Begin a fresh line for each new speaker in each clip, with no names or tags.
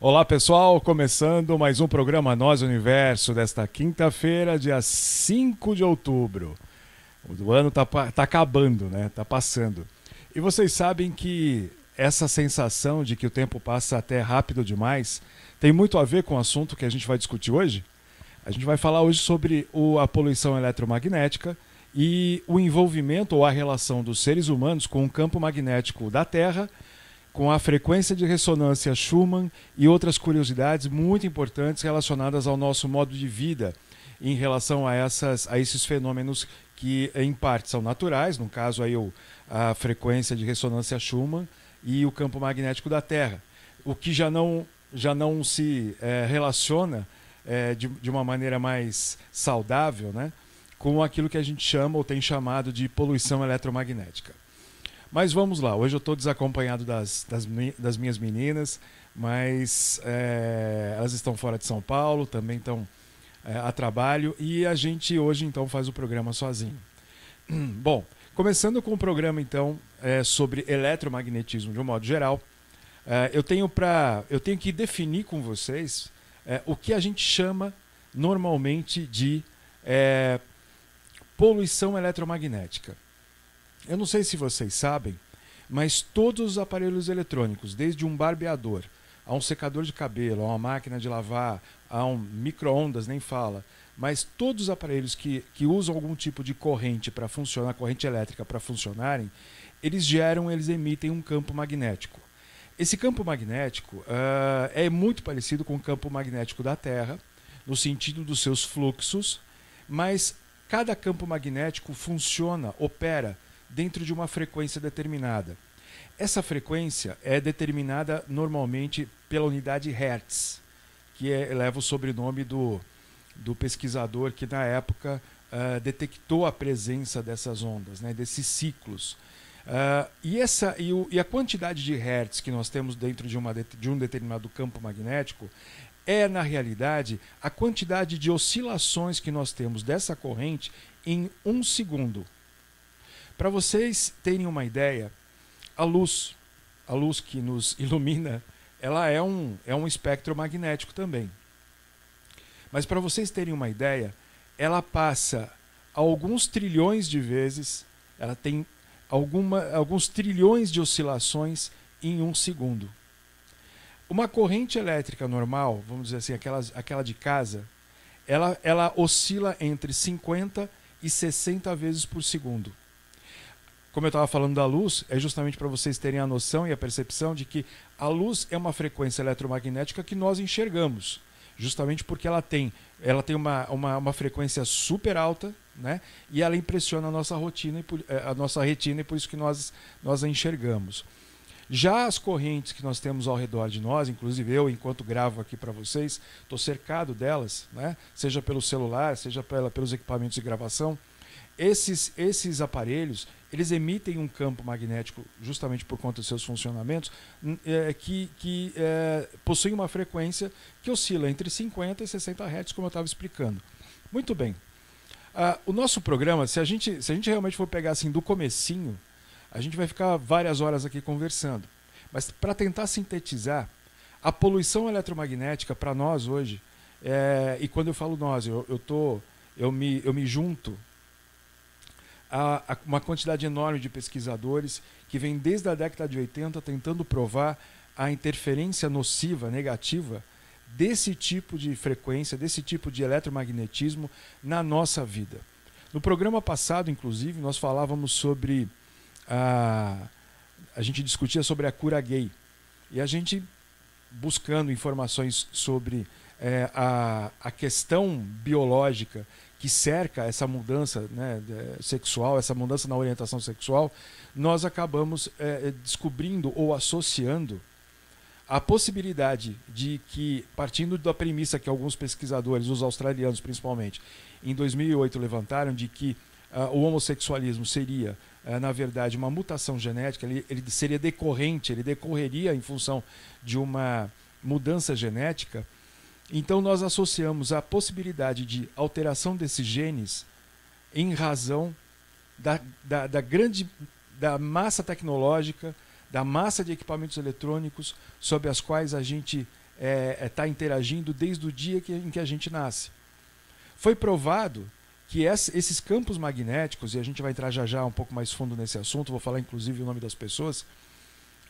Olá pessoal, começando mais um programa Nós Universo desta quinta-feira, dia 5 de outubro. O ano tá, tá acabando, né? Tá passando. E vocês sabem que essa sensação de que o tempo passa até rápido demais tem muito a ver com o assunto que a gente vai discutir hoje? A gente vai falar hoje sobre o, a poluição eletromagnética e o envolvimento ou a relação dos seres humanos com o campo magnético da Terra com a frequência de ressonância Schumann e outras curiosidades muito importantes relacionadas ao nosso modo de vida em relação a, essas, a esses fenômenos que, em parte, são naturais, no caso aí a frequência de ressonância Schumann e o campo magnético da Terra, o que já não, já não se é, relaciona é, de, de uma maneira mais saudável né, com aquilo que a gente chama ou tem chamado de poluição eletromagnética. Mas vamos lá, hoje eu estou desacompanhado das, das, das, minhas meninas, mas é, elas estão fora de São Paulo, também estão é, a trabalho e a gente hoje então faz o programa sozinho. Bom, começando com o programa então é, sobre eletromagnetismo de um modo geral, é, eu tenho para eu tenho que definir com vocês é, o que a gente chama normalmente de é, poluição eletromagnética. Eu não sei se vocês sabem, mas todos os aparelhos eletrônicos, desde um barbeador, a um secador de cabelo, a uma máquina de lavar, a um micro-ondas, nem fala, mas todos os aparelhos que, que usam algum tipo de corrente para funcionar, corrente elétrica para funcionarem, eles geram, eles emitem um campo magnético. Esse campo magnético uh, é muito parecido com o campo magnético da Terra, no sentido dos seus fluxos, mas cada campo magnético funciona, opera dentro de uma frequência determinada. Essa frequência é determinada normalmente pela unidade Hertz, que é, leva o sobrenome do, do pesquisador que na época uh, detectou a presença dessas ondas, né, desses ciclos. Uh, e, essa, e, o, e, a quantidade de hertz que nós temos dentro de, uma, de um determinado campo magnético é, na realidade, a quantidade de oscilações que nós temos dessa corrente em um segundo. Para vocês terem uma ideia, a luz, a luz que nos ilumina, ela é um, é um espectro magnético também. Mas para vocês terem uma ideia, ela passa alguns trilhões de vezes, ela tem alguma, alguns trilhões de oscilações em um segundo. Uma corrente elétrica normal, vamos dizer assim, aquela, aquela de casa, ela, ela oscila entre 50 e 60 vezes por segundo como eu estava falando da luz, é justamente para vocês terem a noção e a percepção de que a luz é uma frequência eletromagnética que nós enxergamos, justamente porque ela tem, ela tem uma, uma, uma frequência super alta, né? E ela impressiona a nossa rotina, eh, a nossa retina e por isso que nós, nós a enxergamos. Já as correntes que nós temos ao redor de nós, inclusive eu, enquanto gravo aqui para vocês, estou cercado delas, né? seja pelo celular, seja pela, pelos equipamentos de gravação. Esses, esses aparelhos eles emitem um campo magnético justamente por conta dos seus funcionamentos é, que, que é, possui uma frequência que oscila entre 50 e 60 Hz, como eu estava explicando. Muito bem. Ah, o nosso programa, se a, gente, se a gente realmente for pegar assim do comecinho, a gente vai ficar várias horas aqui conversando. Mas para tentar sintetizar, a poluição eletromagnética para nós hoje, é, e quando eu falo nós, eu, eu, tô, eu, me, eu me junto há uma quantidade enorme de pesquisadores que vem desde a década de 80 tentando provar a interferência nociva, negativa, desse tipo de frequência, desse tipo de eletromagnetismo na nossa vida. No programa passado, inclusive, nós falávamos sobre a. A gente discutia sobre a cura gay. E a gente, buscando informações sobre é, a, a questão biológica que cerca essa mudança né, sexual, essa mudança na orientação sexual, nós acabamos é, descobrindo ou associando a possibilidade de que, partindo da premissa que alguns pesquisadores, os australianos principalmente, em 2008 levantaram, de que uh, o homossexualismo seria, uh, na verdade, uma mutação genética, ele, ele seria decorrente, ele decorreria em função de uma mudança genética, então nós associamos a possibilidade de alteração desses genes em razão da, da, da grande da massa tecnológica, da massa de equipamentos eletrônicos sobre as quais a gente está é, é, tá interagindo desde o dia que, em que a gente nasce. Foi provado que esses campos magnéticos, e a gente vai entrar já já um pouco mais fundo nesse assunto, vou falar inclusive o nome das pessoas,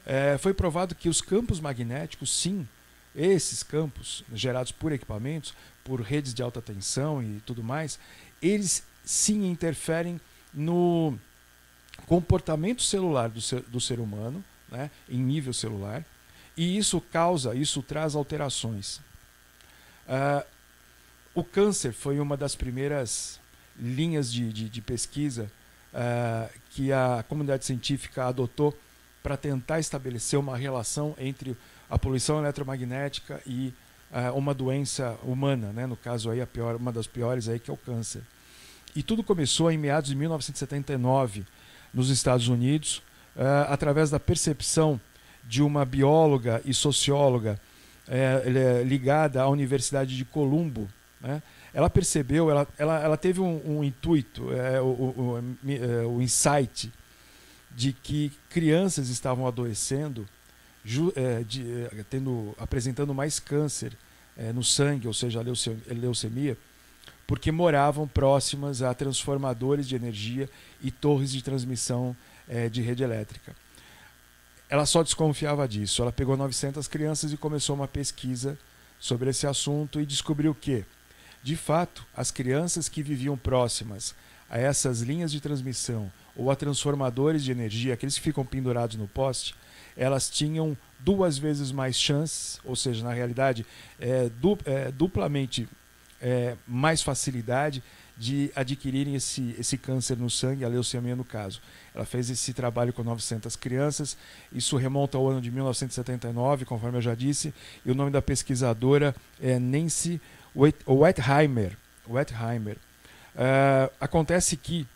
é, foi provado que os campos magnéticos, sim, esses campos gerados por equipamentos, por redes de alta tensão e tudo mais, eles sim interferem no comportamento celular do ser, do ser humano, né, em nível celular, e isso causa, isso traz alterações. Uh, o câncer foi uma das primeiras linhas de, de, de pesquisa uh, que a comunidade científica adotou para tentar estabelecer uma relação entre a poluição eletromagnética e uh, uma doença humana, né? no caso aí a pior, uma das piores aí que é o câncer. E tudo começou em meados de 1979 nos Estados Unidos, uh, através da percepção de uma bióloga e socióloga é, ligada à Universidade de Columbo, né? Ela percebeu, ela, ela, ela teve um, um intuito, é, o, o, o, o, insight de que crianças estavam adoecendo, ju, é, de, é, tendo, apresentando mais câncer é, no sangue, ou seja, a leucemia, porque moravam próximas a transformadores de energia e torres de transmissão é, de rede elétrica. Ela só desconfiava disso. Ela pegou 900 crianças e começou uma pesquisa sobre esse assunto e descobriu que de fato, as crianças que viviam próximas a essas linhas de transmissão ou a transformadores de energia, aqueles que ficam pendurados no poste, elas tinham duas vezes mais chances, ou seja, na realidade, é, du é, duplamente é, mais facilidade de adquirirem esse, esse câncer no sangue, a leucemia no caso. Ela fez esse trabalho com 900 crianças, isso remonta ao ano de 1979, conforme eu já disse, e o nome da pesquisadora é Nancy o Wetheimer. Wetheimer. Uh, acontece que,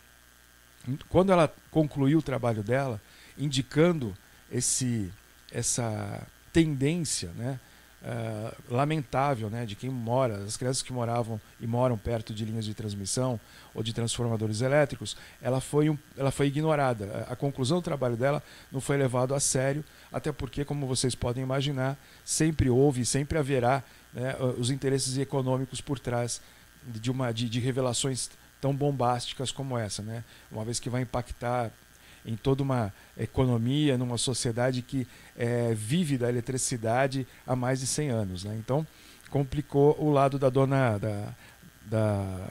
quando ela concluiu o trabalho dela, indicando esse, essa tendência né, uh, lamentável né, de quem mora, as crianças que moravam e moram perto de linhas de transmissão ou de transformadores elétricos, ela foi, um, ela foi ignorada. A, a conclusão do trabalho dela não foi levado a sério, até porque, como vocês podem imaginar, sempre houve e sempre haverá né, os interesses econômicos por trás de, uma, de, de, revelações tão bombásticas como essa, né? uma vez que vai impactar em toda uma economia, numa sociedade que é, vive da eletricidade há mais de 100 anos. Né? Então, complicou o lado da dona, da, da,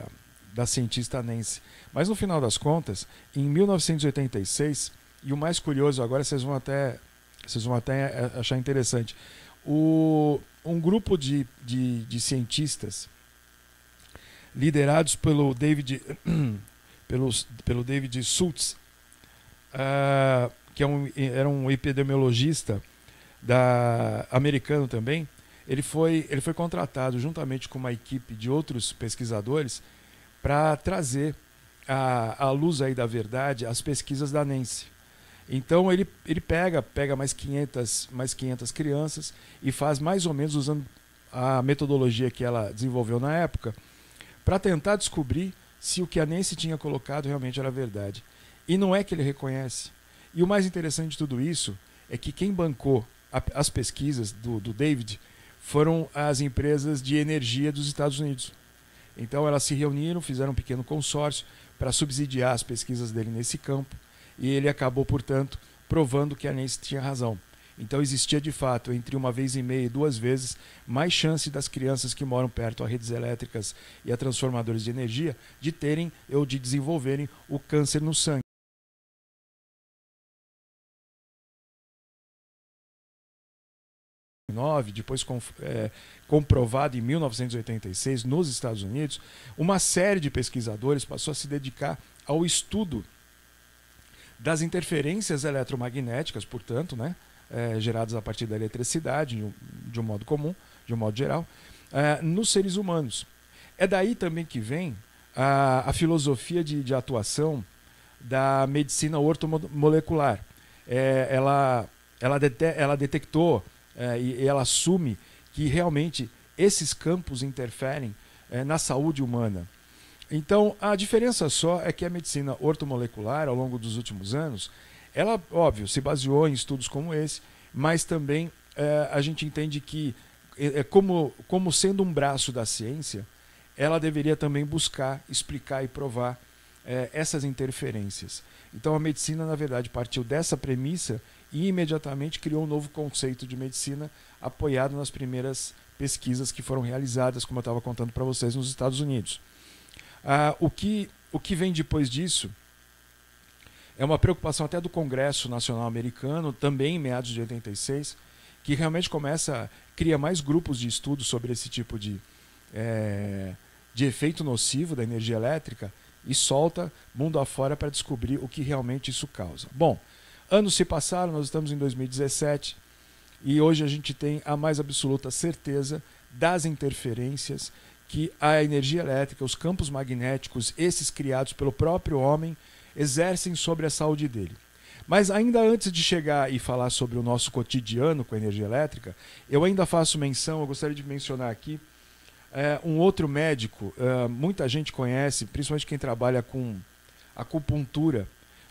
da cientista Nancy. Mas, no final das contas, em 1986, e o mais curioso agora, vocês vão até, vocês vão até é, achar interessante, o, um grupo de, de, de cientistas liderados pelo David, pelo, pelo David Schultz, uh, que é um, era um epidemiologista da, americano também, ele foi, ele foi contratado juntamente com uma equipe de outros pesquisadores para trazer à, luz aí da verdade as pesquisas da Nancy. Então ele, ele pega, pega mais 500, mais 500 crianças e faz mais ou menos usando a metodologia que ela desenvolveu na época para tentar descobrir se o que a Nancy tinha colocado realmente era verdade. E não é que ele reconhece. E o mais interessante de tudo isso é que quem bancou a, as pesquisas do, do David foram as empresas de energia dos Estados Unidos. Então elas se reuniram, fizeram um pequeno consórcio para subsidiar as pesquisas dele nesse campo e ele acabou, portanto, provando que a Nancy tinha razão. Então existia de fato, entre uma vez e meia e duas vezes, mais chance das crianças que moram perto a redes elétricas e a transformadores de energia de terem ou de desenvolverem o câncer no sangue. depois é, comprovado em 1986 nos Estados Unidos, uma série de pesquisadores passou a se dedicar ao estudo das interferências eletromagnéticas, portanto, né, é, geradas a partir da eletricidade, de um, modo comum, de um modo geral, é, nos seres humanos. É daí também que vem a, a filosofia de, de, atuação da medicina ortomolecular. É, ela, ela, dete, ela detectou é, e ela assume que realmente esses campos interferem é, na saúde humana. Então, a diferença só é que a medicina ortomolecular, ao longo dos últimos anos, Ela, óbvio, se baseou em estudos como esse, mas também é, a gente entende que, é, é, como, como sendo um braço da ciência, ela deveria também buscar explicar e provar é, essas interferências. Então a medicina, na verdade, partiu dessa premissa e imediatamente criou um novo conceito de medicina apoiado nas primeiras pesquisas que foram realizadas, como eu estava contando para vocês, nos Estados Unidos. Ah, o, que, o que vem depois disso é uma preocupação até do Congresso Nacional Americano, também em meados de 86, que realmente começa, cria mais grupos de estudo sobre esse tipo de, é, de efeito nocivo da energia elétrica e solta mundo afora para descobrir o que realmente isso causa. Bom, anos se passaram, nós estamos em 2017 e hoje a gente tem a mais absoluta certeza das interferências que a energia elétrica, os campos magnéticos, esses criados pelo próprio homem, exercem sobre a saúde dele. Mas ainda antes de chegar e falar sobre o nosso cotidiano com a energia elétrica, eu ainda faço menção, eu gostaria de mencionar aqui é, um outro médico, é, muita gente conhece, principalmente quem trabalha com acupuntura,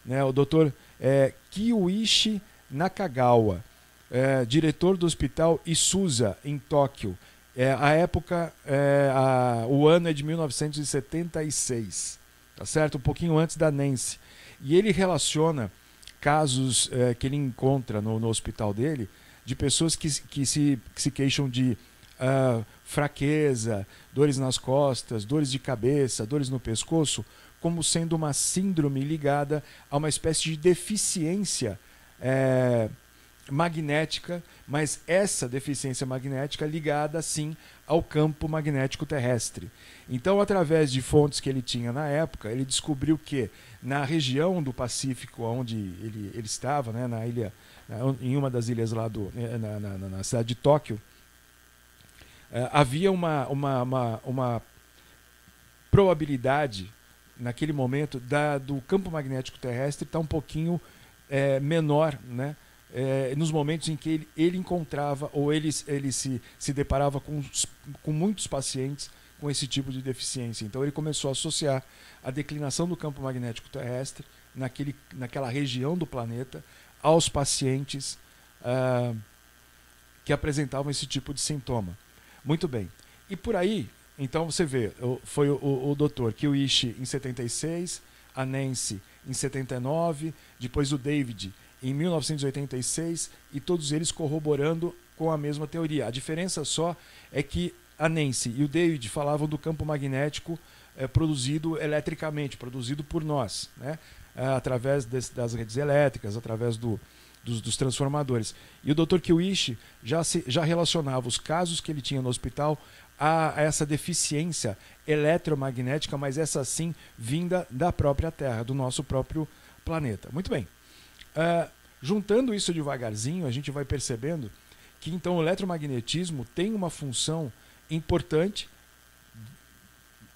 né, o doutor é, Nakagawa, é, diretor do hospital Isuza, em Tóquio. É, a época, é, a, o ano é de 1976, tá certo? Um pouquinho antes da Nancy. E ele relaciona casos é, que ele encontra no, no hospital dele de pessoas que, que, se, que se queixam de uh, fraqueza, dores nas costas, dores de cabeça, dores no pescoço, como sendo uma síndrome ligada a uma espécie de deficiência é, magnética, mas essa deficiência magnética ligada sim ao campo magnético terrestre. Então, através de fontes que ele tinha na época, ele descobriu que na região do Pacífico, onde ele, ele estava, né, na ilha, em uma das ilhas lá do, né, na, na, na cidade de Tóquio, uh, havia uma, uma, uma, uma, probabilidade naquele momento da, do campo magnético terrestre estar tá um pouquinho é, menor, né? É, nos momentos em que ele, ele encontrava ou ele, ele se, se deparava com, com muitos pacientes com esse tipo de deficiência. Então ele começou a associar a declinação do campo magnético terrestre naquele, naquela região do planeta aos pacientes uh, que apresentavam esse tipo de sintoma. Muito bem. E por aí, então você vê, foi o, o, o doutor Kiyoichi em 76, a Nancy em 79, depois o David em 1986 e todos eles corroborando com a mesma teoria. A diferença só é que a Nancy e o David falavam do campo magnético é, produzido eletricamente, produzido por nós, né? É, através das redes elétricas, através do, dos, dos, transformadores. E o Dr. Kiwishi já, se, já relacionava os casos que ele tinha no hospital a, a, essa deficiência eletromagnética, mas essa sim vinda da própria Terra, do nosso próprio planeta. Muito bem. Uh, juntando isso devagarzinho, a gente vai percebendo que então o eletromagnetismo tem uma função importante,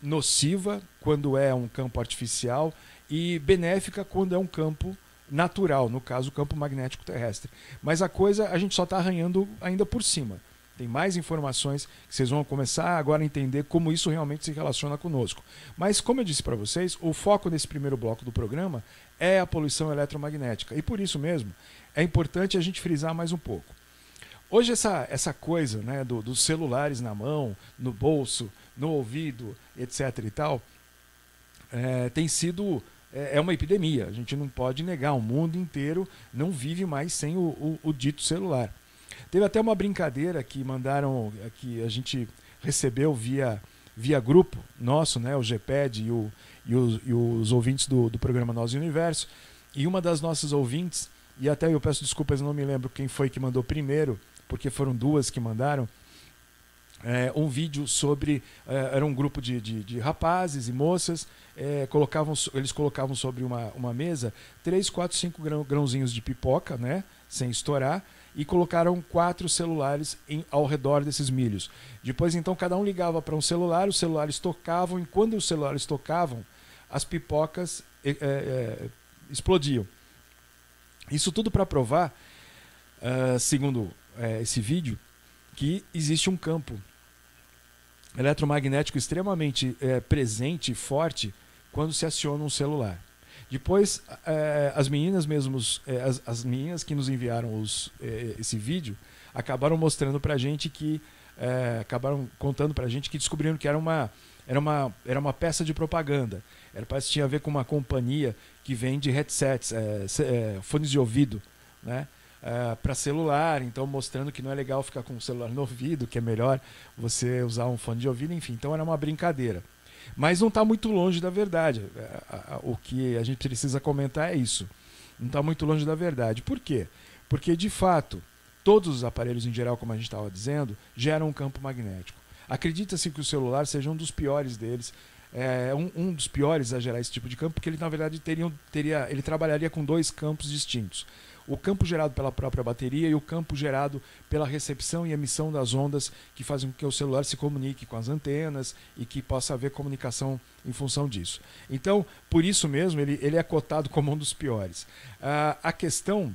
nociva quando é um campo artificial e benéfica quando é um campo natural, no caso o campo magnético terrestre. Mas a coisa a gente só está arranhando ainda por cima. Tem mais informações que vocês vão começar agora a entender como isso realmente se relaciona conosco. Mas, como eu disse para vocês, o foco desse primeiro bloco do programa é a poluição eletromagnética. E por isso mesmo, é importante a gente frisar mais um pouco. Hoje, essa, essa coisa né, do, dos celulares na mão, no bolso, no ouvido, etc. e tal, é, tem sido é, é, uma epidemia. A gente não pode negar. O mundo inteiro não vive mais sem o, o, o dito celular. Teve até uma brincadeira que mandaram, que a gente recebeu via, via grupo nosso, né, o GPED e, o, e, os, e os ouvintes do, do programa Nós Universo. E uma das nossas ouvintes, e até eu peço desculpas, não me lembro quem foi que mandou primeiro, porque foram duas que mandaram, é, um vídeo sobre. É, era um grupo de, de, de rapazes e moças, é, colocavam, eles colocavam sobre uma, uma mesa 3, 4, 5 grão, grãozinhos de pipoca, né, sem estourar, e colocaram quatro celulares em, ao redor desses milhos. Depois, então, cada um ligava para um celular, os celulares tocavam, e quando os celulares tocavam, as pipocas é, é, explodiam. Isso tudo para provar, uh, segundo é, esse vídeo, que existe um campo eletromagnético extremamente presente e forte quando se aciona um celular. Depois, é, as meninas mesmos, é, as, as, meninas que nos enviaram os, esse vídeo, acabaram mostrando pra gente que, acabaram contando pra gente que descobriram que era uma, era uma, era uma peça de propaganda. Era, parece que tinha a ver com uma companhia que vende headsets, fones de ouvido, né? Para celular, então mostrando que não é legal ficar com o celular no ouvido, que é melhor você usar um fone de ouvido, enfim. Então era uma brincadeira. Mas não está muito longe da verdade. É, o que a gente precisa comentar é isso. Não está muito longe da verdade. Por quê? Porque, de fato, todos os aparelhos em geral, como a gente estava dizendo, geram um campo magnético. Acredita-se que o celular seja um dos piores deles. É um, um, dos piores a gerar esse tipo de campo, porque ele, na verdade, teria, teria, ele trabalharia com dois campos distintos o campo gerado pela própria bateria e o campo gerado pela recepção e emissão das ondas que fazem com que o celular se comunique com as antenas e que possa haver comunicação em função disso. Então, por isso mesmo, ele, ele é cotado como um dos piores. Uh, a questão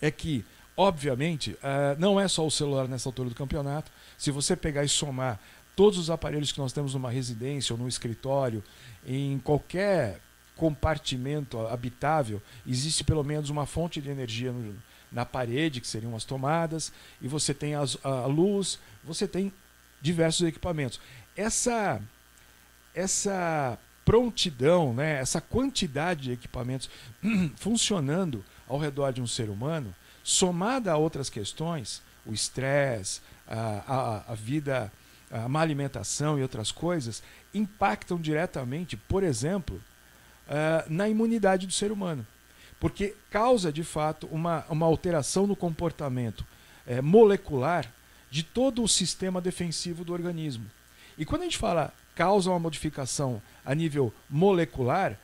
é que, obviamente, uh, não é só o celular nessa altura do campeonato. Se você pegar e somar todos os aparelhos que nós temos numa residência ou no escritório, em qualquer compartimento habitável, existe pelo menos uma fonte de energia no, na parede, que seriam as tomadas, e você tem as, a luz, você tem diversos equipamentos. Essa, essa prontidão, né, essa quantidade de equipamentos funcionando ao redor de um ser humano, somada a outras questões, o estresse, a, a, a vida, a má alimentação e outras coisas, impactam diretamente, por exemplo, uh, na imunidade do ser humano. Porque causa, de fato, uma, uma alteração no comportamento uh, molecular de todo o sistema defensivo do organismo. E quando a gente fala causa uma modificação a nível molecular,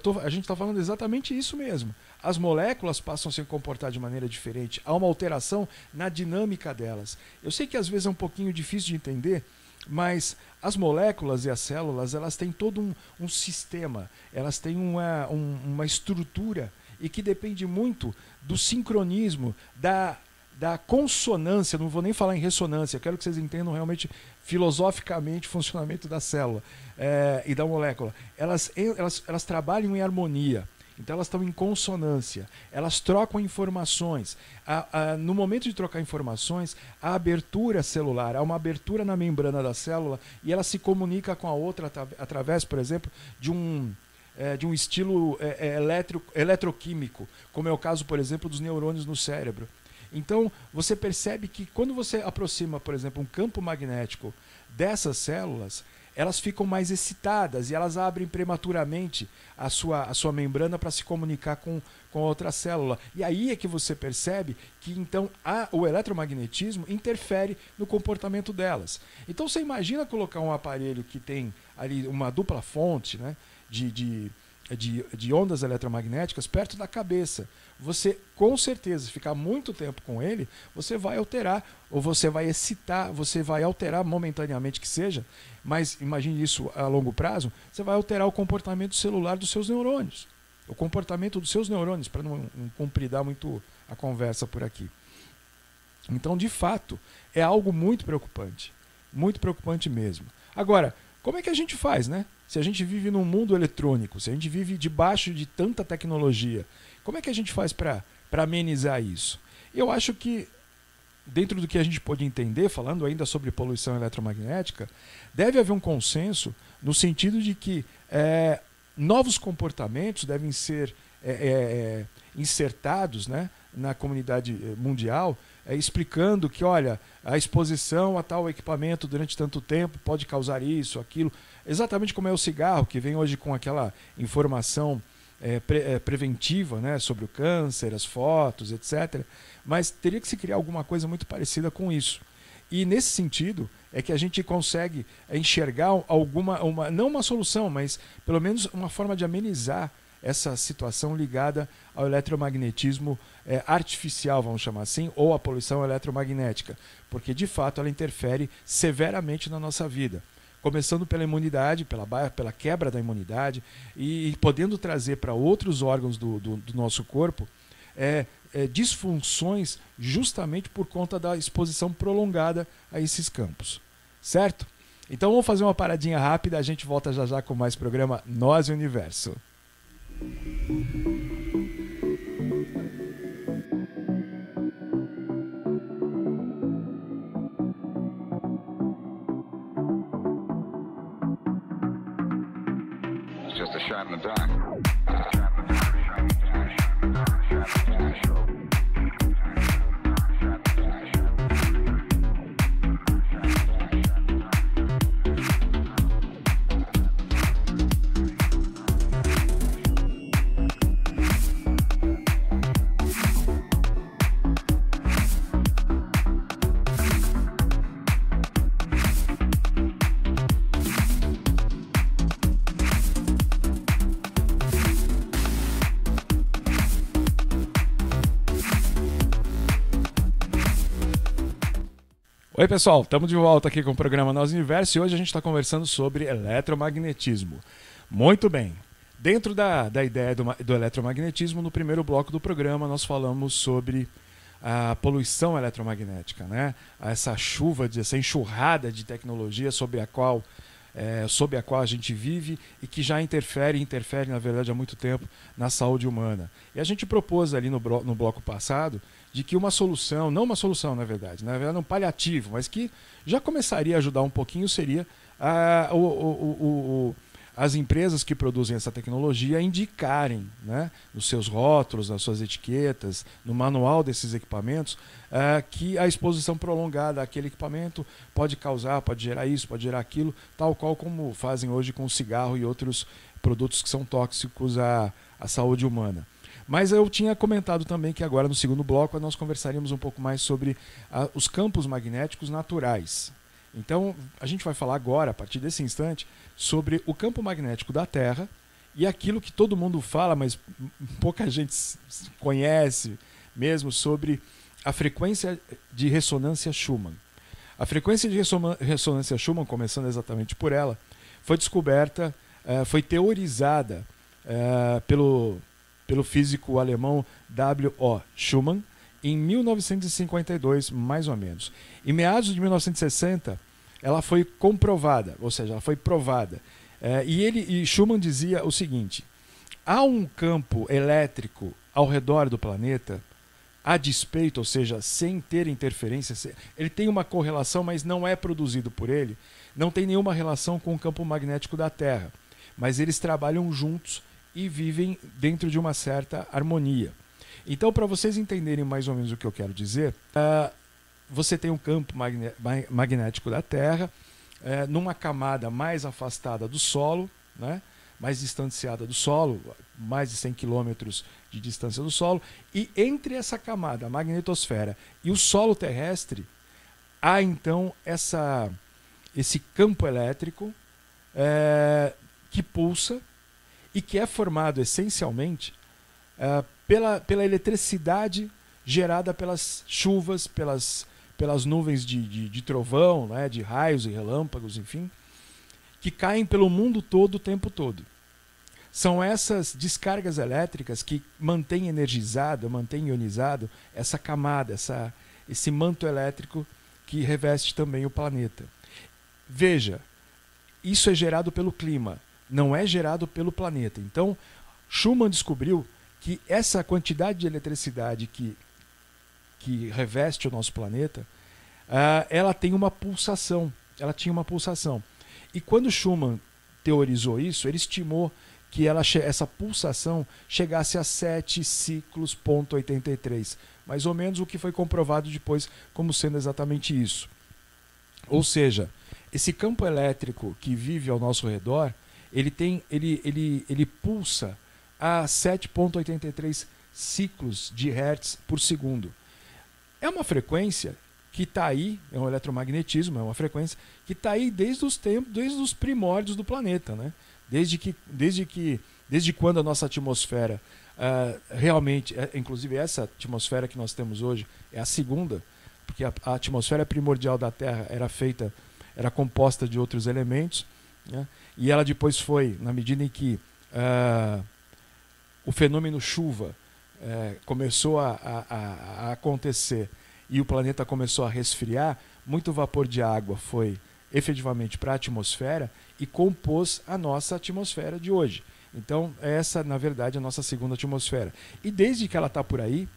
tô, a gente está falando exatamente isso mesmo. As moléculas passam a se comportar de maneira diferente, há uma alteração na dinâmica delas. Eu sei que às vezes é um pouquinho difícil de entender, mas as moléculas e as células, elas têm todo um, um sistema, elas têm uma, um, uma estrutura e que depende muito do sincronismo, da, da consonância, não vou nem falar em ressonância, quero que vocês entendam realmente filosoficamente o funcionamento da célula é, e da molécula. Elas, elas, elas trabalham em harmonia. Então elas estão em consonância, elas trocam informações. A, a, no momento de trocar informações, a abertura celular, há uma abertura na membrana da célula e ela se comunica com a outra através, por exemplo, de um, é, de um estilo é, é, eletro, eletroquímico, como é o caso, por exemplo, dos neurônios no cérebro. Então, você percebe que quando você aproxima, por exemplo, um campo magnético dessas células, elas ficam mais excitadas e elas abrem prematuramente a sua, a sua membrana para se comunicar com, com outra célula. E aí é que você percebe que então a, o eletromagnetismo interfere no comportamento delas. Então você imagina colocar um aparelho que tem ali uma dupla fonte né, de, de, de, de ondas eletromagnéticas perto da cabeça você com certeza ficar muito tempo com ele, você vai alterar ou você vai excitar, você vai alterar momentaneamente que seja, mas imagine isso a longo prazo, você vai alterar o comportamento celular dos seus neurônios. O comportamento dos seus neurônios, para não, não compridar muito a conversa por aqui. Então, de fato, é algo muito preocupante. Muito preocupante mesmo. Agora, como é que a gente faz, né? Se a gente vive num mundo eletrônico, se a gente vive debaixo de tanta tecnologia, como é que a gente faz para amenizar isso? Eu acho que, dentro do que a gente pode entender, falando ainda sobre poluição eletromagnética, deve haver um consenso no sentido de que é, novos comportamentos devem ser é, é, é insertados né, na comunidade eh, mundial, é, explicando que, olha, a exposição a tal equipamento durante tanto tempo pode causar isso, aquilo. Exatamente como é o cigarro, que vem hoje com aquela informação é, pre, é, preventiva né, sobre o câncer, as fotos, etc. Mas teria que se criar alguma coisa muito parecida com isso. E nesse sentido é que a gente consegue enxergar alguma, uma, não uma solução, mas pelo menos uma forma de amenizar essa situação ligada ao eletromagnetismo é, artificial, vamos chamar assim, ou à poluição eletromagnética, porque de fato ela interfere severamente na nossa vida começando pela imunidade, pela, pela quebra da imunidade, e, e podendo trazer para outros órgãos do, do, do nosso corpo é, é, disfunções justamente por conta da exposição prolongada a esses campos. Certo? Então vamos fazer uma paradinha rápida, a gente volta já já com mais programa Nós e Universo. It's just a shot in the dark. Oi, pessoal, estamos de volta aqui com o programa Nós Universo e hoje a gente está conversando sobre eletromagnetismo. Muito bem. Dentro da, da ideia do, do eletromagnetismo, no primeiro bloco do programa, nós falamos sobre a poluição eletromagnética, né? essa chuva, de, essa enxurrada de tecnologia sobre a qual é, sob a qual a gente vive e que já interfere, interfere na verdade há muito tempo na saúde humana. E a gente propôs ali no, no bloco passado de que uma solução, não uma solução na verdade, na verdade um paliativo, mas que já começaria a ajudar um pouquinho seria a, o, o, o, as empresas que produzem essa tecnologia indicarem né, nos seus rótulos, nas suas etiquetas, no manual desses equipamentos, uh, que a exposição prolongada àquele equipamento pode causar, pode gerar isso, pode gerar aquilo, tal qual como fazem hoje com o cigarro e outros produtos que são tóxicos à, à saúde humana. Mas eu tinha comentado também que agora no segundo bloco nós conversaríamos um pouco mais sobre uh, os campos magnéticos naturais. Então, a gente vai falar agora, a partir desse instante, sobre o campo magnético da Terra e aquilo que todo mundo fala, mas pouca gente conhece mesmo, sobre a frequência de ressonância Schumann. A frequência de ressonância Schumann, começando exatamente por ela, foi descoberta, eh, foi teorizada eh, pelo, pelo físico alemão W.O. Schumann em 1952, mais ou menos. Em meados de 1960, ela foi comprovada, ou seja, ela foi provada. É, e ele e Schumann dizia o seguinte: há um campo elétrico ao redor do planeta a despeito, ou seja, sem ter interferência, ele tem uma correlação, mas não é produzido por ele, não tem nenhuma relação com o campo magnético da Terra. Mas eles trabalham juntos e vivem dentro de uma certa harmonia. Então, para vocês entenderem mais ou menos o que eu quero dizer, uh, você tem um campo magnético da Terra, uh, numa camada mais afastada do solo, né? mais distanciada do solo, mais de 100 quilômetros de distância do solo, e entre essa camada, a magnetosfera, e o solo terrestre, há então essa, esse campo elétrico é, que pulsa e que é formado essencialmente é, pela, pela eletricidade gerada pelas chuvas, pelas, pelas nuvens de, de, de trovão, né, de raios e relâmpagos, enfim, que caem pelo mundo todo o tempo todo. São essas descargas elétricas que mantêm energizado, mantêm ionizado essa camada, essa, esse manto elétrico que reveste também o planeta. Veja, isso é gerado pelo clima, não é gerado pelo planeta. Então, Schumann descobriu que essa quantidade de eletricidade que, que reveste o nosso planeta, uh, ela tem uma pulsação. Ela tinha uma pulsação. E quando Schumann teorizou isso, ele estimou que ela, essa pulsação chegasse a 7 ciclos ponto 83, mais ou menos o que foi comprovado depois como sendo exatamente isso. Ou seja, esse campo elétrico que vive ao nosso redor, ele tem ele, ele, ele pulsa a 7,83 ciclos de hertz por segundo. É uma frequência que está aí, é um eletromagnetismo, é uma frequência que está aí desde os tempos, desde os primórdios do planeta, né? Desde que, desde que, desde quando a nossa atmosfera uh, realmente, é, inclusive essa atmosfera que nós temos hoje é a segunda, porque a, a, atmosfera primordial da Terra era feita, era composta de outros elementos, né? e ela depois foi, na medida em que uh, o fenômeno chuva é, começou a, a, a, acontecer e o planeta começou a resfriar, muito vapor de água foi efetivamente para a atmosfera e compôs a nossa atmosfera de hoje. Então, essa, na verdade, é a nossa segunda atmosfera. E desde que ela está por aí,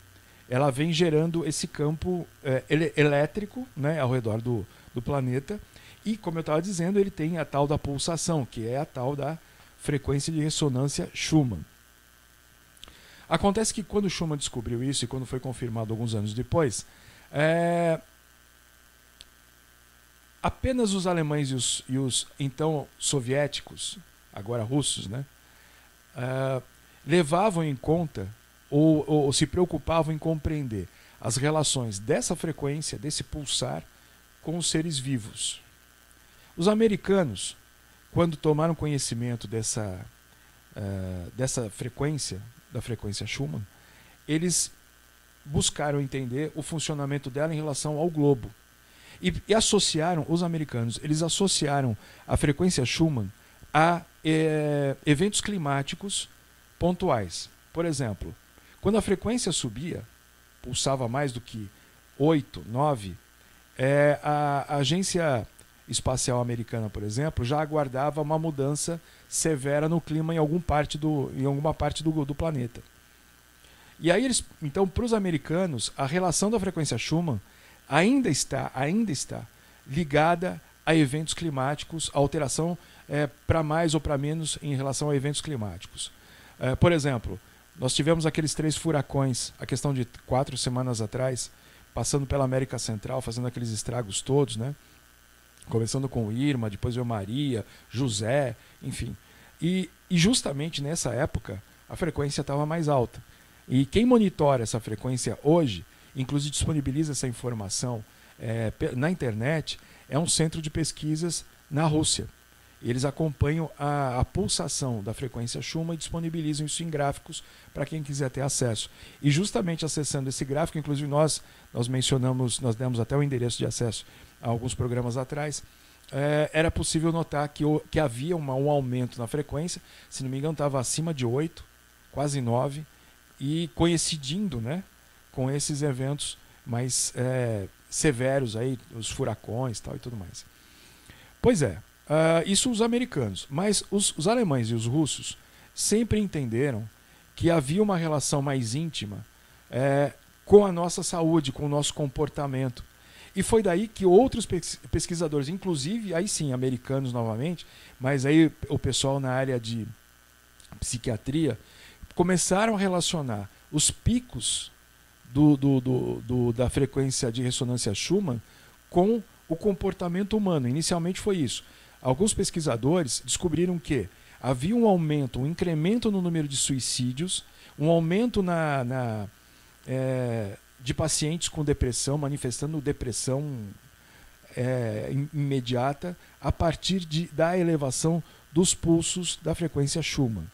ela vem gerando esse campo é, elétrico né, ao redor do, do planeta. E, como eu estava dizendo, ele tem a tal da pulsação, que é a tal da frequência de ressonância Schumann. Acontece que quando Schumann descobriu isso e quando foi confirmado alguns anos depois, é... apenas os alemães e os, e os, então soviéticos, agora russos, né, é... levavam em conta ou, ou, ou se preocupavam em compreender as relações dessa frequência, desse pulsar, com os seres vivos. Os americanos, quando tomaram conhecimento dessa, uh, dessa frequência, da frequência Schumann, eles buscaram entender o funcionamento dela em relação ao globo. E, e associaram, os americanos, eles associaram a frequência Schumann a é, eventos climáticos pontuais. Por exemplo, quando a frequência subia, pulsava mais do que 8, 9, é, a, a agência espacial americana, por exemplo, já aguardava uma mudança severa no clima em, algum parte do, em alguma parte do, do planeta. E aí eles, então, para os americanos, a relação da frequência Schumann ainda está, ainda está ligada a eventos climáticos, a alteração é, para mais ou para menos em relação a eventos climáticos. É, por exemplo, nós tivemos aqueles três furacões, a questão de quatro semanas atrás, passando pela América Central, fazendo aqueles estragos todos, né? Começando com Irma, depois veio Maria, José, enfim. E, e justamente nessa época a frequência estava mais alta. E quem monitora essa frequência hoje, inclusive disponibiliza essa informação é, na internet, é um centro de pesquisas na Rússia. Eles acompanham a, a, pulsação da frequência Schumann e disponibilizam isso em gráficos para quem quiser ter acesso. E justamente acessando esse gráfico, inclusive nós, nós mencionamos, nós demos até o endereço de acesso alguns programas atrás, é, era possível notar que, que havia uma, um aumento na frequência, se não me engano estava acima de 8, quase 9, e coincidindo né, com esses eventos mais é, severos, aí, os furacões tal, e tudo mais. Pois é, uh, isso os americanos, mas os, os alemães e os russos sempre entenderam que havia uma relação mais íntima é, com a nossa saúde, com o nosso comportamento. E foi daí que outros pesquisadores, inclusive, aí sim, americanos novamente, mas aí o pessoal na área de psiquiatria, começaram a relacionar os picos do, do, do, do, da frequência de ressonância Schumann com o comportamento humano. Inicialmente foi isso. Alguns pesquisadores descobriram que havia um aumento, um incremento no número de suicídios, um aumento na, na é, de pacientes com depressão, manifestando depressão é, imediata, a partir de, da elevação dos pulsos da frequência Schumann.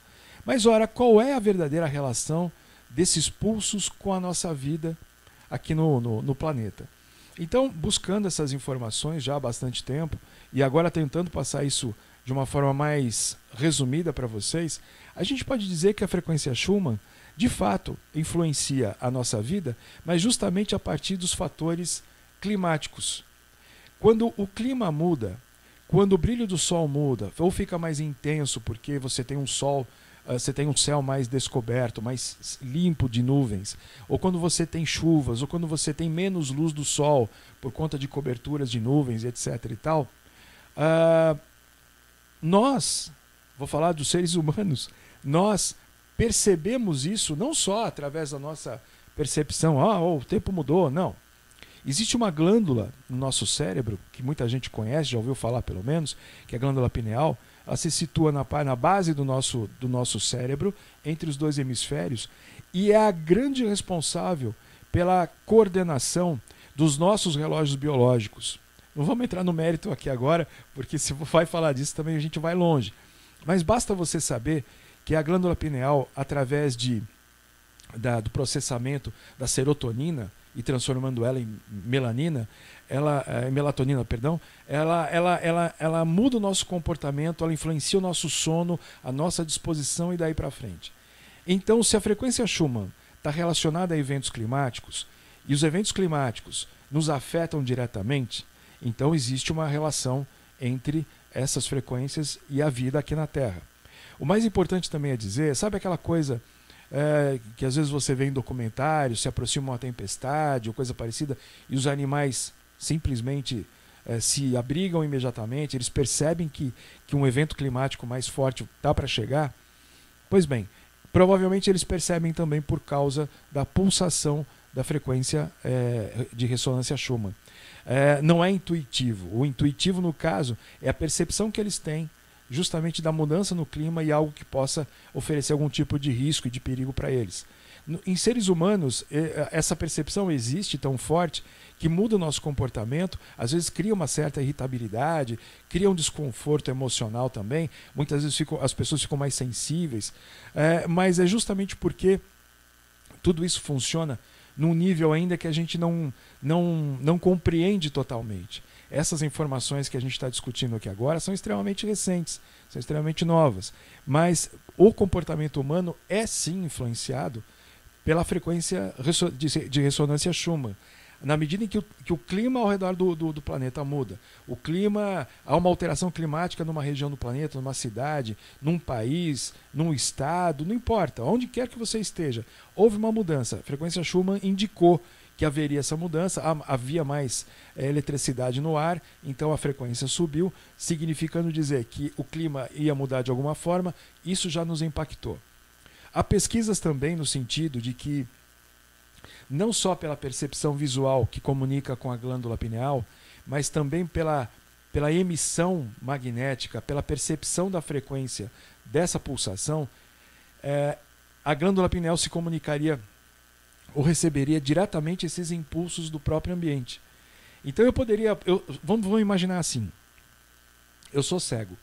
Mas, ora, qual é a verdadeira relação desses pulsos com a nossa vida aqui no, no, no planeta? Então, buscando essas informações já há bastante tempo e agora tentando passar isso de uma forma mais resumida para vocês, a gente pode dizer que a frequência Schumann, de fato, influencia a nossa vida, mas justamente a partir dos fatores climáticos. Quando o clima muda, quando o brilho do sol muda, ou fica mais intenso porque você tem um sol ah, você tem um céu mais descoberto, mais limpo de nuvens, ou quando você tem chuvas, ou quando você tem menos luz do sol por conta de coberturas de nuvens, etc. e tal, uh, nós, vou falar dos seres humanos, nós percebemos isso não só através da nossa percepção, ah, oh, o tempo mudou, não. Existe uma glândula no nosso cérebro, que muita gente conhece, já ouviu falar pelo menos, que é a glândula pineal, ela se situa na, na base do nosso, do nosso cérebro, entre os dois hemisférios, e é a grande responsável pela coordenação dos nossos relógios biológicos. Não vamos entrar no mérito aqui agora, porque se vai falar disso também a gente vai longe. Mas basta você saber que a glândula pineal, através de, da, do processamento da serotonina e transformando ela em melanina, ela, é, melatonina, perdão, ela, ela, ela, ela muda o nosso comportamento, ela influencia o nosso sono, a nossa disposição e daí para frente. Então, se a frequência Schumann está relacionada a eventos climáticos e os eventos climáticos nos afetam diretamente, então existe uma relação entre essas frequências e a vida aqui na Terra. O mais importante também é dizer, sabe aquela coisa é, que às vezes você vê em documentários, se aproxima uma tempestade ou coisa parecida, e os animais simplesmente é, se abrigam imediatamente, eles percebem que, que um evento climático mais forte está para chegar. Pois bem, provavelmente eles percebem também por causa da pulsação da frequência é, de ressonância Schumann. É, não é intuitivo. O intuitivo, no caso, é a percepção que eles têm justamente da mudança no clima e algo que possa oferecer algum tipo de risco e de perigo para eles. Em seres humanos, essa percepção existe tão forte que muda o nosso comportamento, às vezes cria uma certa irritabilidade, cria um desconforto emocional também. Muitas vezes ficam, as pessoas ficam mais sensíveis, é, mas é justamente porque tudo isso funciona num nível ainda que a gente não, não, não compreende totalmente. Essas informações que a gente está discutindo aqui agora são extremamente recentes, são extremamente novas, mas o comportamento humano é sim influenciado pela frequência de ressonância Schumann na medida em que o, que o clima ao redor do, do, do, planeta muda, o clima, há uma alteração climática numa região do planeta, numa cidade, num país, num estado, não importa, onde quer que você esteja, houve uma mudança. A frequência Schumann indicou que haveria essa mudança, havia mais é, eletricidade no ar, então a frequência subiu, significando dizer que o clima ia mudar de alguma forma, isso já nos impactou. Há pesquisas também no sentido de que não só pela percepção visual que comunica com a glândula pineal, mas também pela, pela emissão magnética, pela percepção da frequência dessa pulsação, é, a glândula pineal se comunicaria ou receberia diretamente esses impulsos do próprio ambiente. Então eu poderia. Eu, vamos, vamos imaginar assim. Eu sou cego.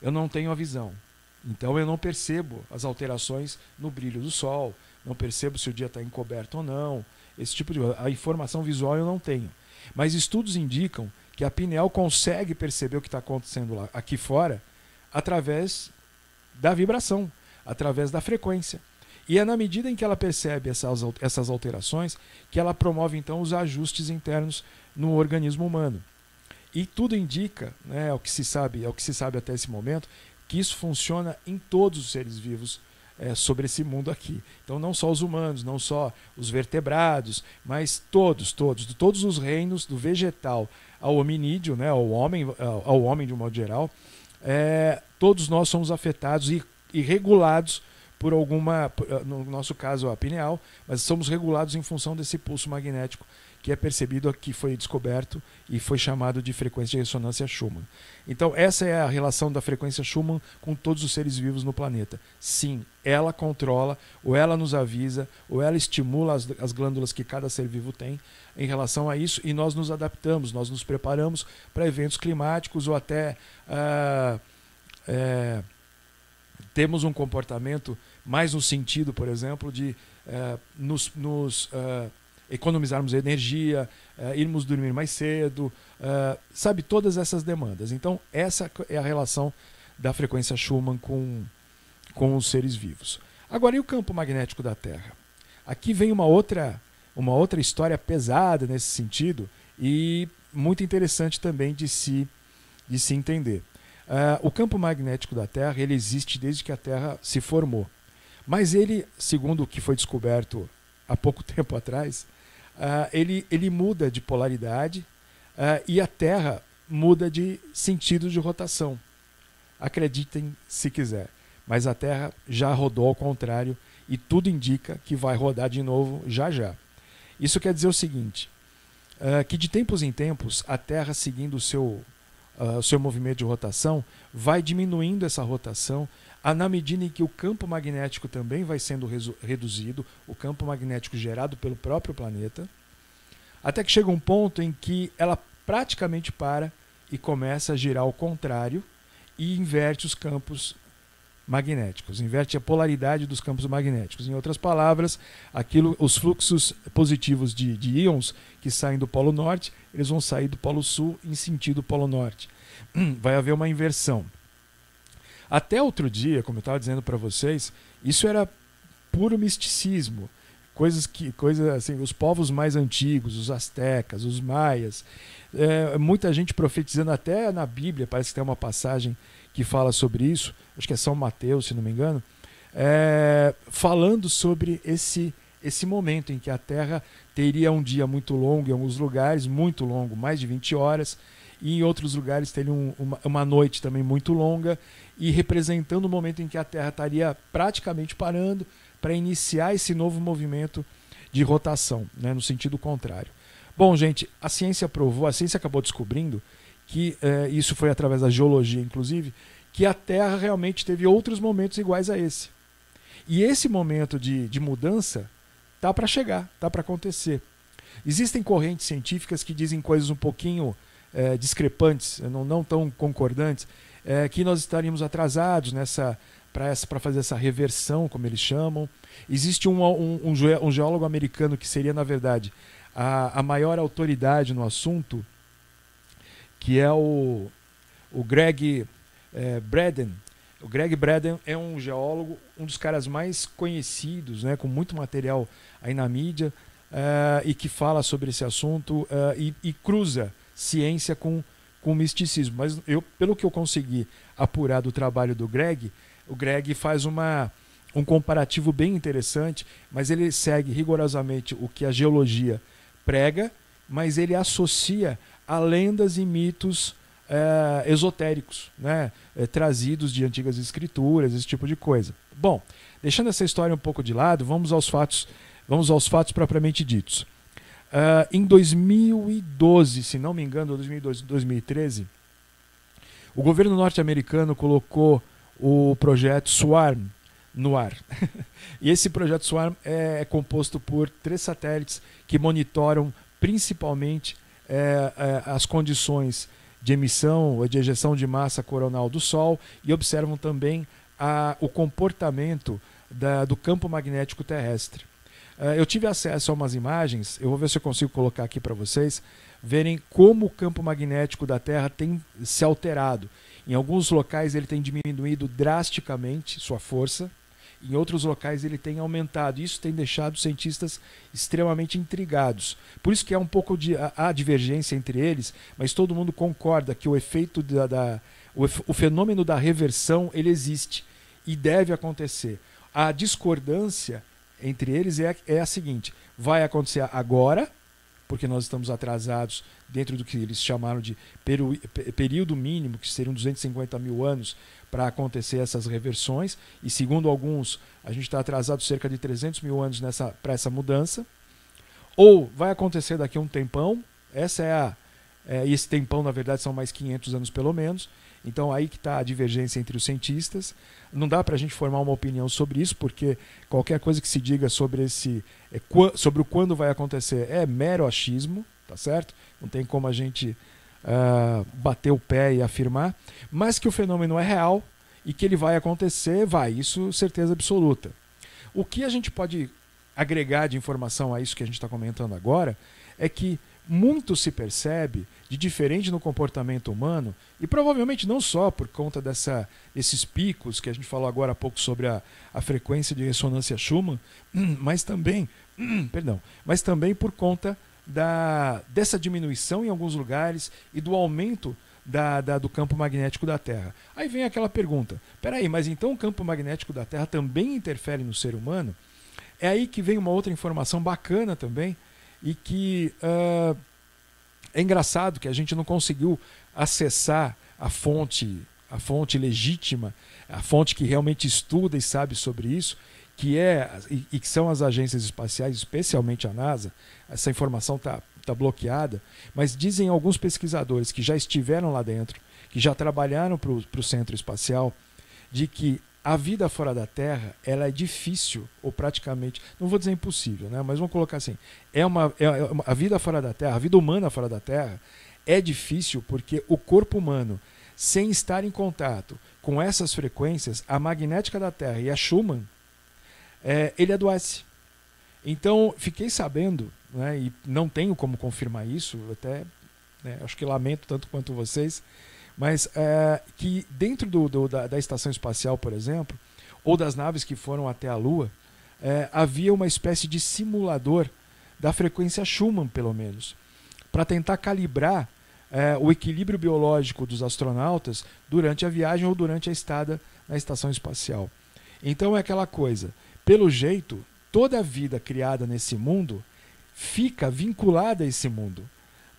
Eu não tenho a visão. Então eu não percebo as alterações no brilho do sol, não percebo se o dia está encoberto ou não. Esse tipo de a informação visual eu não tenho. Mas estudos indicam que a pineal consegue perceber o que está acontecendo lá, aqui fora através da vibração, através da frequência. E é na medida em que ela percebe essas, essas alterações que ela promove então os ajustes internos no organismo humano. E tudo indica, né, é o que se sabe, o que se sabe até esse momento, que isso funciona em todos os seres vivos é, sobre esse mundo aqui. Então, não só os humanos, não só os vertebrados, mas todos, todos, de todos os reinos, do vegetal ao hominídeo, né, ao, homem, ao homem de um modo geral, é, todos nós somos afetados e, e regulados por alguma, no nosso caso a pineal, mas somos regulados em função desse pulso magnético que é percebido que foi descoberto e foi chamado de frequência de ressonância Schumann. Então, essa é a relação da frequência Schumann com todos os seres vivos no planeta. Sim, ela controla, ou ela nos avisa, ou ela estimula as, as glândulas que cada ser vivo tem em relação a isso, e nós nos adaptamos, nós nos preparamos para eventos climáticos ou até. Uh, temos um comportamento mais no sentido, por exemplo, de uh, nos, nos uh, economizarmos energia, uh, irmos dormir mais cedo, sabe, todas essas demandas. Então, essa é a relação da frequência Schumann com, com os seres vivos. Agora, e o campo magnético da Terra? Aqui vem uma outra, uma outra história pesada nesse sentido e muito interessante também de se, de se entender. Uh, o campo magnético da Terra ele existe desde que a Terra se formou. Mas ele, segundo o que foi descoberto há pouco tempo atrás, uh, ele, ele muda de polaridade uh, e a Terra muda de sentido de rotação. Acreditem se quiser, mas a Terra já rodou ao contrário e tudo indica que vai rodar de novo já já. Isso quer dizer o seguinte: uh, que de tempos em tempos a Terra, seguindo o seu, seu movimento de rotação, vai diminuindo essa rotação na medida em que o campo magnético também vai sendo reduzido, o campo magnético gerado pelo próprio planeta, até que chega um ponto em que ela praticamente para e começa a girar ao contrário e inverte os campos magnéticos, inverte a polaridade dos campos magnéticos. Em outras palavras, aquilo, os fluxos positivos de, de íons que saem do polo norte, eles vão sair do polo sul em sentido polo norte. Vai haver uma inversão. Até outro dia, como eu estava dizendo para vocês, isso era puro misticismo. Coisas que, coisas assim, os povos mais antigos, os astecas, os maias, é, muita gente profetizando até na Bíblia, parece que tem uma passagem que fala sobre isso, acho que é São Mateus, se não me engano, é, falando sobre esse, esse momento em que a Terra teria um dia muito longo em alguns lugares, muito longo, mais de 20 horas, e em outros lugares teria um, uma, uma noite também muito longa, e representando o momento em que a Terra estaria praticamente parando para iniciar esse novo movimento de rotação, né, no sentido contrário. Bom, gente, a ciência provou, a ciência acabou descobrindo que é, isso foi através da geologia, inclusive, que a Terra realmente teve outros momentos iguais a esse. E esse momento de, de mudança tá para chegar, tá para acontecer. Existem correntes científicas que dizem coisas um pouquinho é, discrepantes, não, não tão concordantes, é, que nós estaríamos atrasados nessa para fazer essa reversão, como eles chamam. Existe um, um, um, geólogo americano que seria, na verdade, a, a maior autoridade no assunto, que é o, o Greg é, Braden. O Greg Braden é um geólogo, um dos caras mais conhecidos, né, com muito material aí na mídia, uh, e que fala sobre esse assunto uh, e, e, cruza ciência com, com misticismo. Mas eu, pelo que eu consegui apurar do trabalho do Greg, o Greg faz uma, um comparativo bem interessante, mas ele segue rigorosamente o que a geologia prega, mas ele associa a lendas e mitos é, esotéricos, né? É, trazidos de antigas escrituras, esse tipo de coisa. Bom, deixando essa história um pouco de lado, vamos aos fatos, vamos aos fatos propriamente ditos. Uh, em 2012, se não me engano, 2012, 2013, o governo norte-americano colocou o projeto Swarm no ar. e esse projeto Swarm é, é, composto por três satélites que monitoram principalmente é, é, as condições de emissão ou de ejeção de massa coronal do Sol e observam também a, o comportamento da, do campo magnético terrestre. Uh, eu tive acesso a umas imagens, eu vou ver se eu consigo colocar aqui para vocês, verem como o campo magnético da Terra tem se alterado. Em alguns locais ele tem diminuído drasticamente sua força, em outros locais ele tem aumentado. Isso tem deixado os cientistas extremamente intrigados. Por isso que há um pouco de há divergência entre eles, mas todo mundo concorda que o efeito da, da o, o fenômeno da reversão ele existe e deve acontecer. A discordância entre eles é, é a seguinte: vai acontecer agora, porque nós estamos atrasados dentro do que eles chamaram de período mínimo, que seriam 250 mil anos para acontecer essas reversões, e segundo alguns, a gente está atrasado cerca de 300 mil anos para essa mudança. Ou vai acontecer daqui a um tempão, essa é a. É, esse tempão, na verdade, são mais 500 anos pelo menos. Então, aí que está a divergência entre os cientistas. Não dá para a gente formar uma opinião sobre isso, porque qualquer coisa que se diga sobre, esse, é, sobre o quando vai acontecer é mero achismo, tá certo? Não tem como a gente uh, bater o pé e afirmar, mas que o fenômeno é real e que ele vai acontecer, vai, isso certeza absoluta. O que a gente pode agregar de informação a isso que a gente está comentando agora é que muito se percebe de diferente no comportamento humano, e provavelmente não só por conta dessa, desses picos que a gente falou agora há pouco sobre a, a frequência de ressonância Schumann, mas também, perdão, mas também por conta da, dessa diminuição em alguns lugares e do aumento da, da, do campo magnético da Terra. Aí vem aquela pergunta: peraí, mas então o campo magnético da Terra também interfere no ser humano? É aí que vem uma outra informação bacana também e que uh, é engraçado que a gente não conseguiu acessar a fonte, a fonte legítima, a fonte que realmente estuda e sabe sobre isso, que é e, e que são as agências espaciais, especialmente a NASA, essa informação está tá bloqueada, mas dizem alguns pesquisadores que já estiveram lá dentro, que já trabalharam para o centro espacial, de que a vida fora da Terra ela é difícil ou praticamente, não vou dizer impossível, né? mas vamos colocar assim, é uma, é, é uma, a vida fora da Terra, a vida humana fora da Terra é difícil porque o corpo humano, sem estar em contato com essas frequências, a magnética da Terra e a Schumann, é, ele adoece. Então, fiquei sabendo, né, e não tenho como confirmar isso, até né, acho que lamento tanto quanto vocês, mas é, que dentro do, do, da, da, estação espacial, por exemplo, ou das naves que foram até a Lua, é, havia uma espécie de simulador da frequência Schumann, pelo menos, para tentar calibrar é, o equilíbrio biológico dos astronautas durante a viagem ou durante a estada na estação espacial. Então é aquela coisa, pelo jeito, toda a vida criada nesse mundo fica vinculada a esse mundo,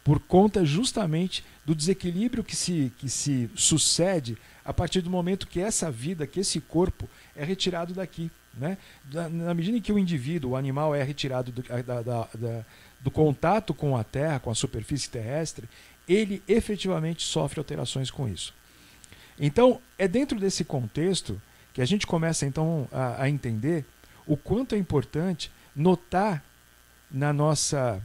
por conta justamente do desequilíbrio que se, que se sucede a partir do momento que essa vida, que esse corpo é retirado daqui. Né? Na medida em que o indivíduo, o animal, é retirado do, da, da, da, do contato com a Terra, com a superfície terrestre, ele efetivamente sofre alterações com isso. Então, é dentro desse contexto que a gente começa então a, a entender o quanto é importante notar na nossa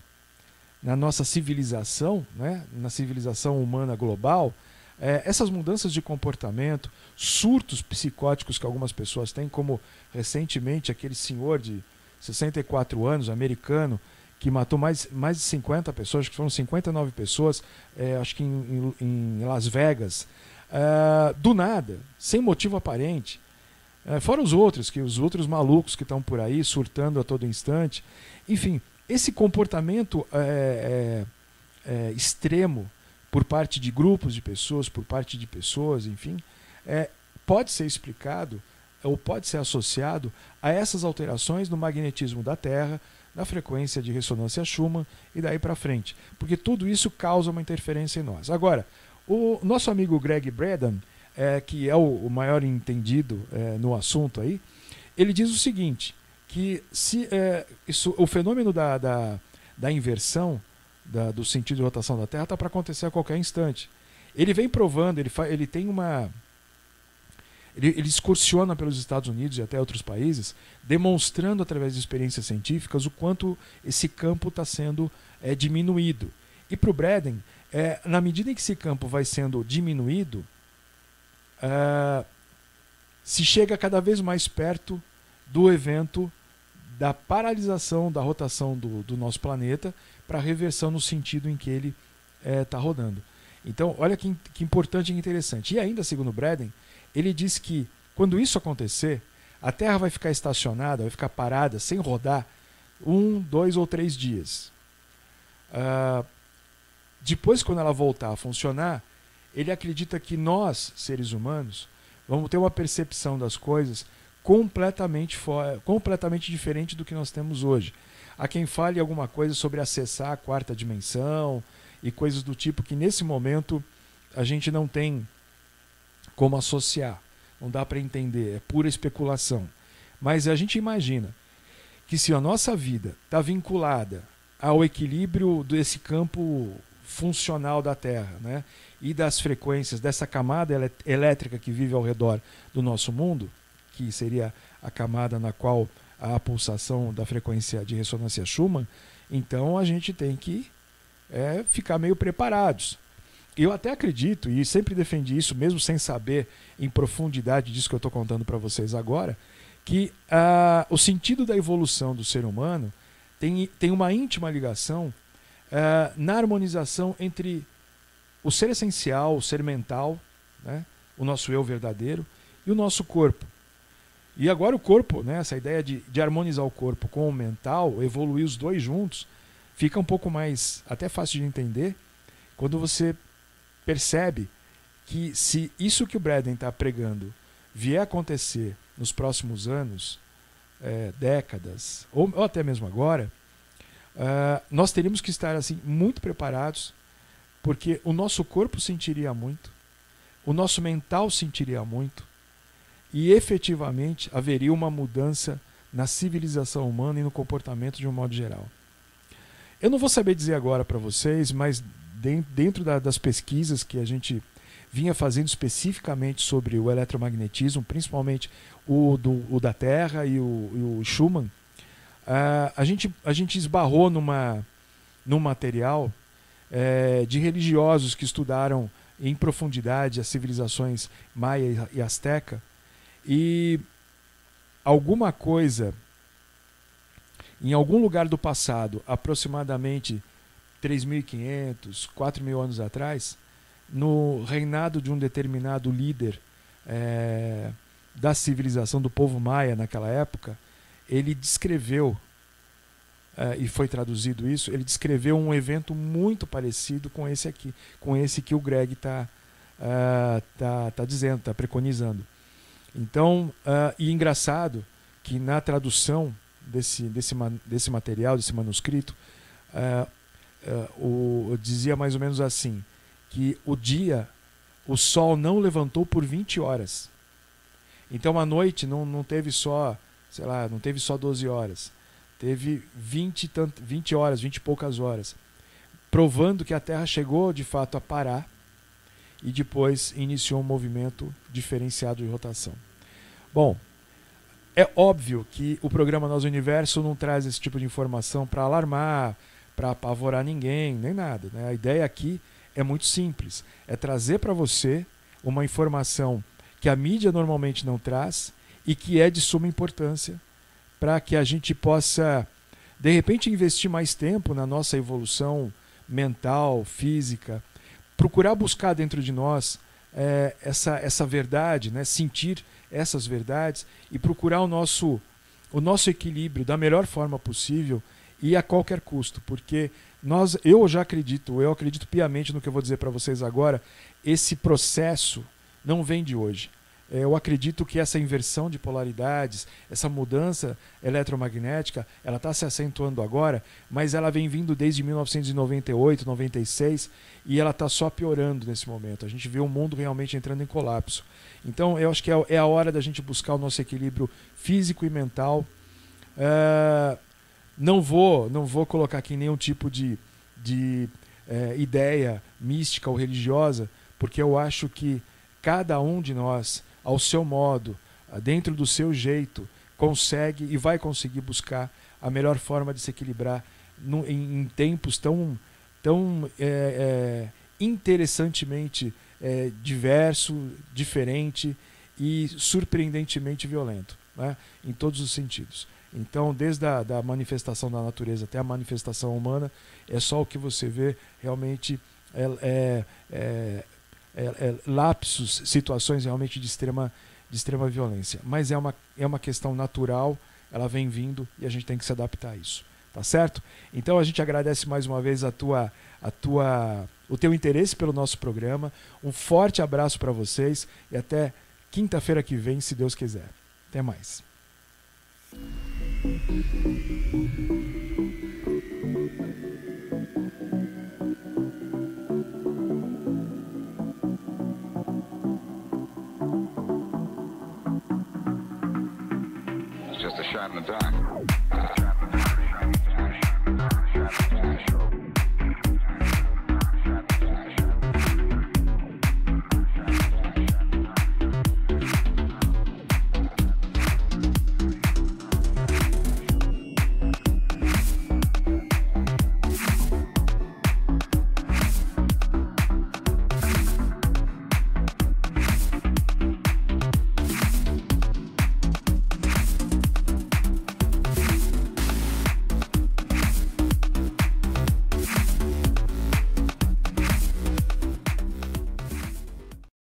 na nossa civilização, né, na civilização humana global, é, essas mudanças de comportamento, surtos psicóticos que algumas pessoas têm, como recentemente aquele senhor de 64 anos, americano, que matou mais, mais de 50 pessoas, acho que foram 59 pessoas, é, acho que em, em, em Las Vegas, é, do nada, sem motivo aparente. É, fora os outros, que os outros malucos que estão por aí surtando a todo instante. Enfim, esse comportamento é, é, é, extremo por parte de grupos de pessoas, por parte de pessoas, enfim, é, pode ser explicado ou pode ser associado a essas alterações no magnetismo da Terra, na frequência de ressonância Schumann e daí para frente, porque tudo isso causa uma interferência em nós. Agora, o nosso amigo Greg Braden é, que é o, o maior entendido é, no assunto aí, ele diz o seguinte, que se é, isso, o fenômeno da, da, da inversão da, do sentido de rotação da Terra está para acontecer a qualquer instante. Ele vem provando, ele, fa, ele tem uma. Ele, ele excursiona pelos Estados Unidos e até outros países, demonstrando através de experiências científicas o quanto esse campo está sendo é, diminuído. E para o Braden, é, na medida em que esse campo vai sendo diminuído, uh, se chega cada vez mais perto do evento da paralisação da rotação do, do nosso planeta para reversão no sentido em que ele está é, rodando. Então, olha que, que importante e interessante. E ainda, segundo Braden, ele diz que quando isso acontecer, a Terra vai ficar estacionada, vai ficar parada, sem rodar, um, dois ou três dias. Uh, depois, quando ela voltar a funcionar, ele acredita que nós, seres humanos, vamos ter uma percepção das coisas completamente, completamente diferente do que nós temos hoje. Há quem fale alguma coisa sobre acessar a quarta dimensão e coisas do tipo que nesse momento a gente não tem como associar, não dá para entender, é pura especulação. Mas a gente imagina que se a nossa vida está vinculada ao equilíbrio desse campo funcional da Terra, né? e das frequências dessa camada elétrica que vive ao redor do nosso mundo, que seria a camada na qual há a pulsação da frequência de ressonância Schumann, então a gente tem que é, ficar meio preparados. Eu até acredito, e sempre defendi isso, mesmo sem saber em profundidade disso que eu estou contando para vocês agora, que ah, o sentido da evolução do ser humano tem, tem uma íntima ligação ah, na harmonização entre o ser essencial, o ser mental, né? o nosso eu verdadeiro, e o nosso corpo. E agora o corpo, né? essa ideia de, de harmonizar o corpo com o mental, evoluir os dois juntos, fica um pouco mais, até fácil de entender, quando você percebe que se isso que o Braden está pregando vier a acontecer nos próximos anos, é, décadas, ou, ou, até mesmo agora, uh, nós teríamos que estar assim muito preparados porque o nosso corpo sentiria muito, o nosso mental sentiria muito, e efetivamente haveria uma mudança na civilização humana e no comportamento de um modo geral. Eu não vou saber dizer agora para vocês, mas dentro das pesquisas que a gente vinha fazendo especificamente sobre o eletromagnetismo, principalmente o, do, o da Terra e o, e o Schumann, uh, a, gente, a gente esbarrou numa, num material é, de religiosos que estudaram em profundidade as civilizações maia e azteca e alguma coisa em algum lugar do passado, aproximadamente 3.500, 4.000 anos atrás, no reinado de um determinado líder é, da civilização do povo maia naquela época, ele descreveu e foi traduzido isso, ele descreveu um evento muito parecido com esse aqui, com esse que o Greg está uh, tá, tá dizendo, está preconizando. Então, uh, e engraçado que na tradução desse, desse, desse material, desse manuscrito, uh, uh, o, dizia mais ou menos assim, que o dia, o sol não levantou por 20 horas. Então a noite não, não teve só, sei lá, não teve só 12 horas. Teve 20, tant, 20 horas, 20 e poucas horas. Provando que a Terra chegou de fato a parar e depois iniciou um movimento diferenciado de rotação. Bom, é óbvio que o programa Nós Universo não traz esse tipo de informação para alarmar, para apavorar ninguém, nem nada. Né? A ideia aqui é muito simples: é trazer para você uma informação que a mídia normalmente não traz e que é de suma importância para que a gente possa, de repente, investir mais tempo na nossa evolução mental, física, procurar buscar dentro de nós é, essa, essa verdade, né? sentir essas verdades e procurar o nosso, o nosso equilíbrio da melhor forma possível e a qualquer custo, porque nós, eu já acredito, eu acredito piamente no que eu vou dizer para vocês agora, esse processo não vem de hoje. É, eu acredito que essa inversão de polaridades, essa mudança eletromagnética, ela está se acentuando agora, mas ela vem vindo desde 1998, 96 e ela está só piorando nesse momento. A gente vê o mundo realmente entrando em colapso. Então, eu acho que é, é a hora da gente buscar o nosso equilíbrio físico e mental. É, não vou, não vou colocar aqui nenhum tipo de, de é, ideia mística ou religiosa, porque eu acho que cada um de nós ao seu modo, dentro do seu jeito, consegue e vai conseguir buscar a melhor forma de se equilibrar no, em, em, tempos tão, tão é, é, interessantemente é, diverso, diferente e surpreendentemente violento, né? em todos os sentidos. Então, desde a da manifestação da natureza até a manifestação humana, é só o que você vê realmente é, é, é é, lapsos, situações realmente de extrema, de extrema violência. Mas é uma, é uma questão natural, ela vem vindo e a gente tem que se adaptar a isso. Tá certo? Então a gente agradece mais uma vez a tua, a tua, o teu interesse pelo nosso programa. Um forte abraço para vocês e até quinta-feira que vem, se Deus quiser. Até mais. Shot in the dark.